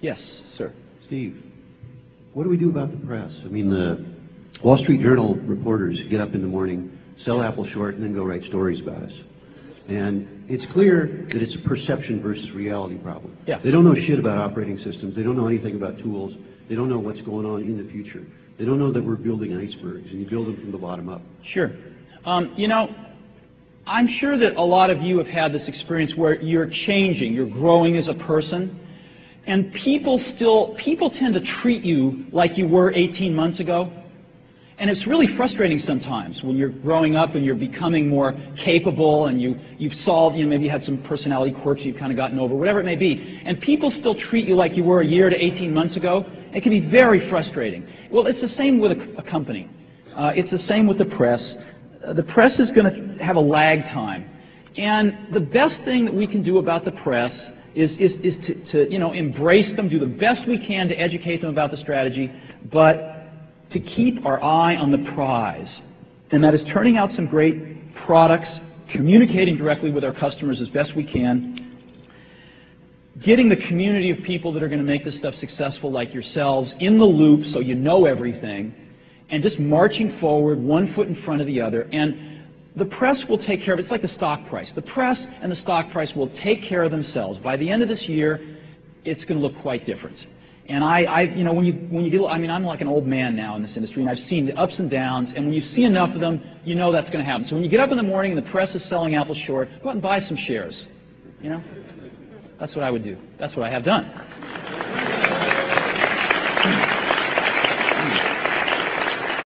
Yes, sir. Steve, what do we do about the press? I mean, the Wall Street Journal reporters get up in the morning, sell Apple short, and then go write stories about us. And it's clear that it's a perception versus reality problem. Yeah. They don't know shit about operating systems. They don't know anything about tools. They don't know what's going on in the future. They don't know that we're building icebergs, and you build them from the bottom up. Sure. Um, you know, I'm sure that a lot of you have had this experience where you're changing, you're growing as a person, and people still, people tend to treat you like you were 18 months ago. And it's really frustrating sometimes when you're growing up and you're becoming more capable and you, you've solved, you know, maybe you had some personality quirks you've kind of gotten over, whatever it may be. And people still treat you like you were a year to 18 months ago. It can be very frustrating. Well, it's the same with a, a company. Uh, it's the same with the press. Uh, the press is going to have a lag time. And the best thing that we can do about the press is, is, is to, to you know, embrace them, do the best we can to educate them about the strategy, but to keep our eye on the prize, and that is turning out some great products, communicating directly with our customers as best we can, getting the community of people that are going to make this stuff successful like yourselves in the loop so you know everything, and just marching forward one foot in front of the other. And the press will take care of it. It's like the stock price. The press and the stock price will take care of themselves. By the end of this year, it's going to look quite different. And I, I, you know, when you, when you get, I mean, I'm like an old man now in this industry, and I've seen the ups and downs, and when you see enough of them, you know that's going to happen. So when you get up in the morning and the press is selling Apple short, go out and buy some shares. You know? That's what I would do. That's what I have done.